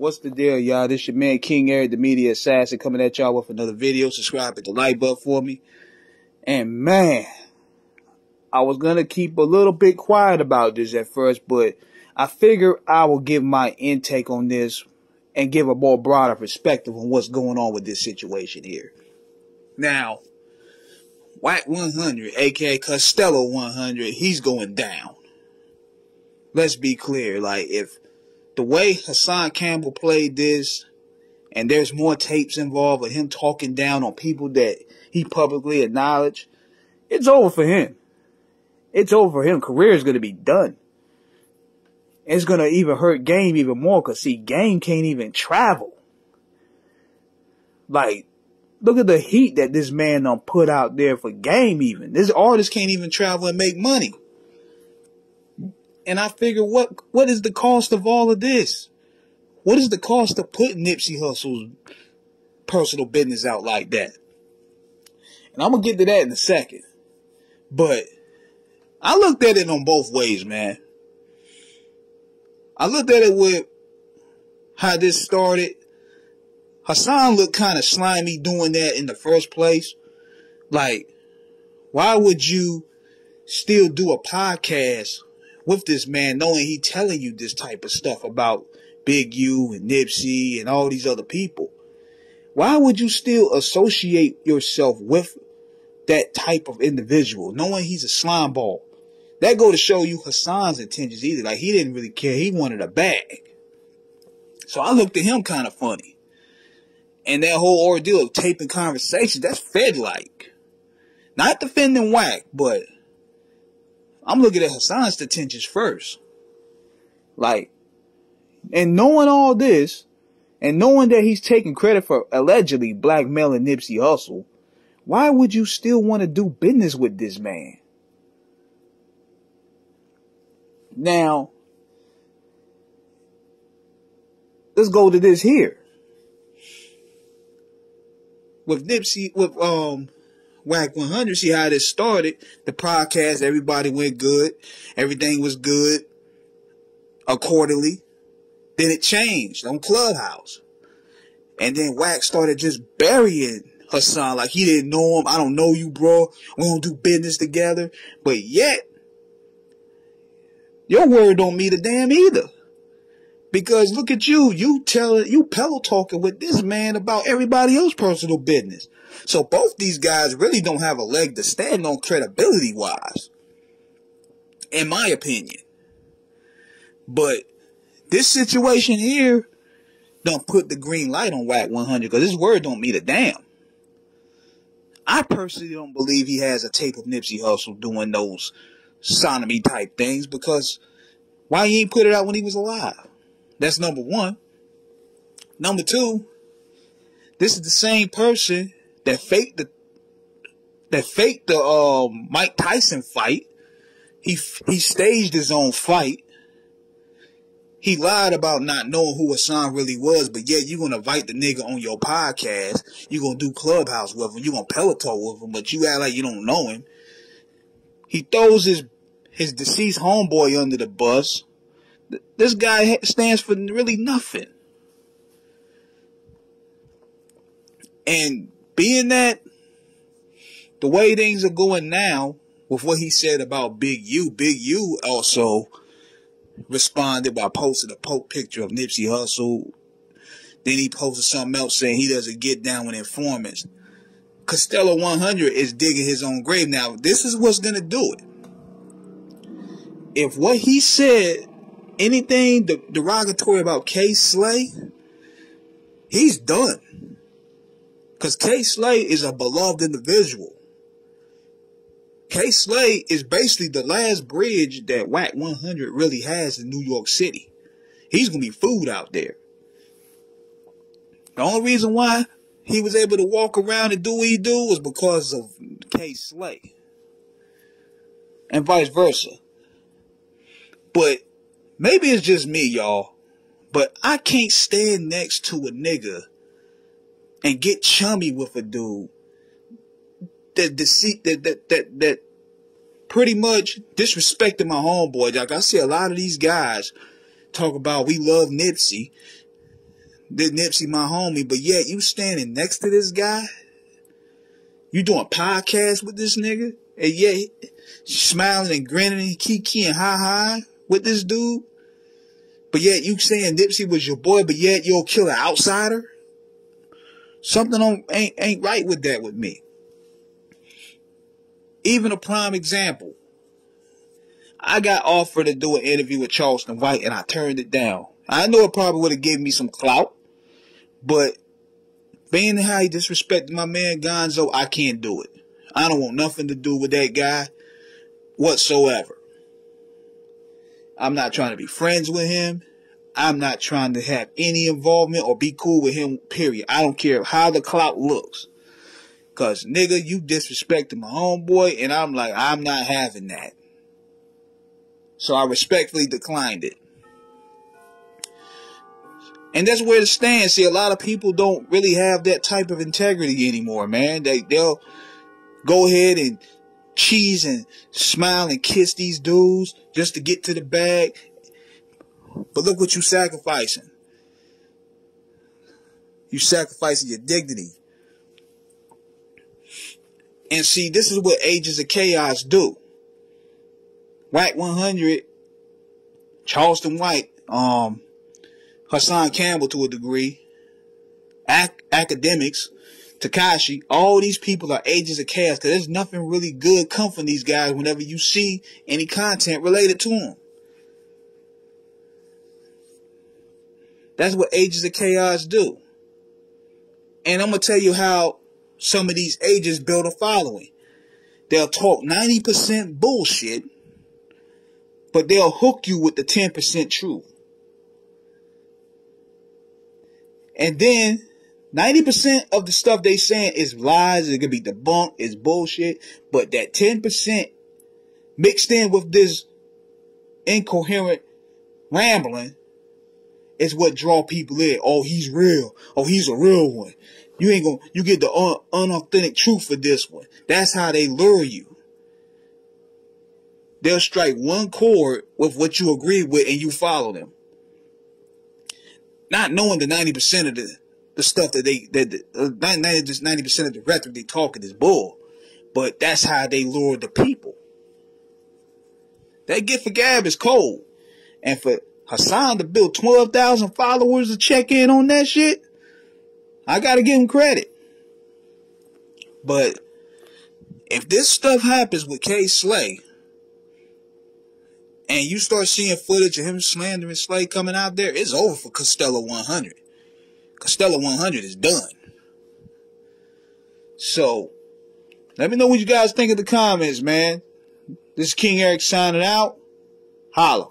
What's the deal, y'all? This your man King Eric, the media assassin, coming at y'all with another video. Subscribe, hit the like button for me. And man, I was gonna keep a little bit quiet about this at first, but I figure I will give my intake on this and give a more broader perspective on what's going on with this situation here. Now, Wack 100, aka Castillo 100, he's going down. Let's be clear, like if the way Hassan Campbell played this, and there's more tapes involved with him talking down on people that he publicly acknowledged, it's over for him. It's over for him. Career is going to be done. It's going to even hurt Game even more because, see, Game can't even travel. Like, look at the heat that this man done put out there for Game even. This artist can't even travel and make money. And I figure, what what is the cost of all of this? What is the cost of putting Nipsey Hussle's personal business out like that? And I'm gonna get to that in a second. But I looked at it on both ways, man. I looked at it with how this started. Hassan looked kind of slimy doing that in the first place. Like, why would you still do a podcast with this man, knowing he telling you this type of stuff about Big U and Nipsey and all these other people. Why would you still associate yourself with that type of individual, knowing he's a slime ball? That go to show you Hassan's intentions either. Like he didn't really care. He wanted a bag. So I looked at him kind of funny. And that whole ordeal of taping conversations, that's Fed like. Not defending whack, but I'm looking at Hassan's intentions first. Like, and knowing all this, and knowing that he's taking credit for allegedly blackmailing Nipsey Hussle, why would you still want to do business with this man? Now, let's go to this here. With Nipsey, with um Wack 100, see how this started. The podcast, everybody went good. Everything was good accordingly. Then it changed on Clubhouse. And then Wack started just burying Hassan like he didn't know him. I don't know you, bro. We don't do business together. But yet, your word don't mean a damn either. Because look at you, you telling, you pillow talking with this man about everybody else's personal business. So both these guys really don't have a leg to stand on credibility wise. In my opinion. But this situation here don't put the green light on Wack 100 because this word don't mean a damn. I personally don't believe he has a tape of Nipsey Hussle doing those sodomy type things because why he ain't put it out when he was alive? That's number one. Number two, this is the same person that faked the that faked the um, Mike Tyson fight. He he staged his own fight. He lied about not knowing who Hassan really was, but yet you're gonna invite the nigga on your podcast. You're gonna do clubhouse with him. You're gonna peloton with him, but you act like you don't know him. He throws his his deceased homeboy under the bus. This guy stands for really nothing. And being that the way things are going now, with what he said about Big U, Big U also responded by posting a poke picture of Nipsey Hussle. Then he posted something else saying he doesn't get down with informants. Castillo 100 is digging his own grave. Now, this is what's going to do it. If what he said, anything derogatory about Kay Slay, he's done. Because Kay Slay is a beloved individual. Kay Slay is basically the last bridge that Wack 100 really has in New York City. He's going to be food out there. The only reason why he was able to walk around and do what he do was because of Kay Slay. And vice versa. But maybe it's just me, y'all. But I can't stand next to a nigga and get chummy with a dude that deceit that that that that pretty much disrespecting my homeboy. Like I see a lot of these guys talk about we love Nipsey, Did Nipsey my homie, but yet you standing next to this guy. You doing podcasts with this nigga, and yet smiling and grinning and kiki and ha ha with this dude. But yet you saying Nipsey was your boy, but yet you'll kill an outsider. Something ain't ain't right with that with me. Even a prime example. I got offered to do an interview with Charleston White and I turned it down. I know it probably would have given me some clout, but being how he disrespected my man Gonzo, I can't do it. I don't want nothing to do with that guy whatsoever. I'm not trying to be friends with him. I'm not trying to have any involvement or be cool with him, period. I don't care how the clout looks. Cause nigga, you disrespected my homeboy and I'm like, I'm not having that. So I respectfully declined it. And that's where it stands. See, a lot of people don't really have that type of integrity anymore, man. They, they'll go ahead and cheese and smile and kiss these dudes just to get to the bag. But look what you sacrificing. You sacrificing your dignity. And see, this is what Agents of Chaos do. Wack 100, Charleston White, um, Hassan Campbell to a degree, Ac- Akademiks, Tekashi, all these people are agents of chaos because there's nothing really good come from these guys whenever you see any content related to them. That's what agents of chaos do. And I'm going to tell you how some of these agents build a following. They'll talk 90% bullshit, but they'll hook you with the 10% truth. And then 90% of the stuff they saying is lies, it could be debunked, it's bullshit, but that 10% mixed in with this incoherent rambling is what draw people in. Oh, he's real. Oh, he's a real one. You ain't gonna, you get the un- unauthentic truth for this one. That's how they lure you. They'll strike one chord with what you agree with and you follow them. Not knowing the 90% of the, the stuff that they, that, uh, 90, just 90% of the rhetoric they talking is bull. But that's how they lure the people. That gift for gab is cold. And for Hassan to build 12,000 followers to check in on that shit, I gotta give him credit. But if this stuff happens with Kay Slay, and you start seeing footage of him slandering Slay coming out there, it's over for Castillo 100. Castillo 100 is done. So, let me know what you guys think in the comments, man. This is King Eric signing out. Holla.